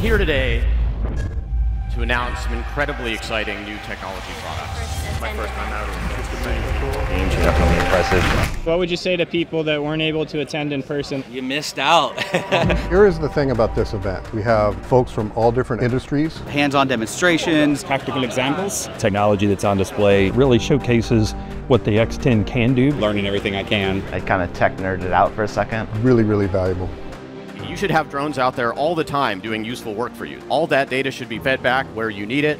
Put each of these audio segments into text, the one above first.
here today to announce some incredibly exciting new technology products. My first time out. Games are definitely impressive. What would you say to people that weren't able to attend in person? You missed out. Here is the thing about this event. We have folks from all different industries. Hands-on demonstrations, Practical examples? Technology that's on display really showcases what the X10 can do. learning everything I can. I kind of tech nerded out for a second. Really, really valuable. You should have drones out there all the time doing useful work for you. All that data should be fed back where you need it,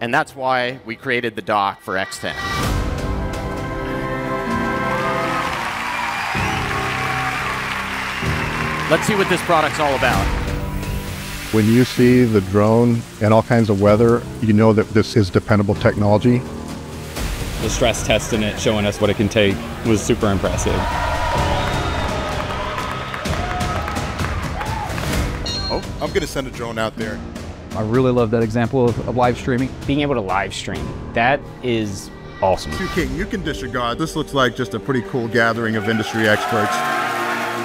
and that's why we created the dock for X10. Let's see what this product's all about. When you see the drone and all kinds of weather, you know that this is dependable technology. The stress testing it, showing us what it can take, was super impressive. I'm gonna send a drone out there. I really love that example of, of live streaming. being able to live stream that is awesome Q King, you can disregard. This looks like just a pretty cool gathering of industry experts.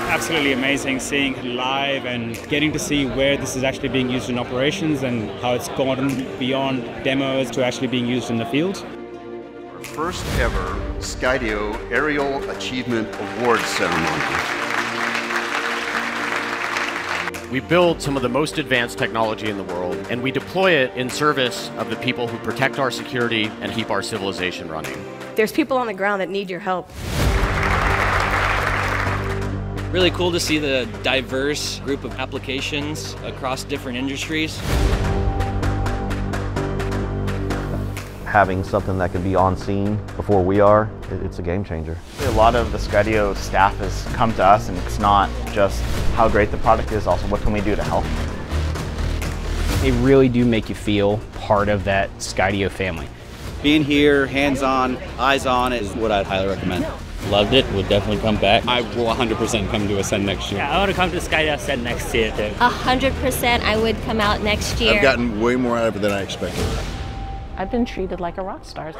Absolutely amazing seeing it live and getting to see where this is actually being used in operations and how it's gone beyond demos to actually being used in the field. Our First ever Skydio Aerial Achievement Awards ceremony. We build some of the most advanced technology in the world, and we deploy it in service of the people who protect our security and keep our civilization running. There's people on the ground that need your help. really cool to see the diverse group of applications across different industries. Having something that can be on scene before we are, it- it's a game changer. A lot of the Skydio staff has come to us, and it's not just how great the product is, also what can we do to help. they really do make you feel part of that skydio family Being here, hands-on, eyes-on is what I'd highly recommend. Loved it, would definitely come back. I will 100% come to Ascend next year. Yeah, I want to come to Skydio Ascend next year too. Uh, hundred percent I would come out next year. I've gotten way more out of it than I expected. I've been treated like a rock star.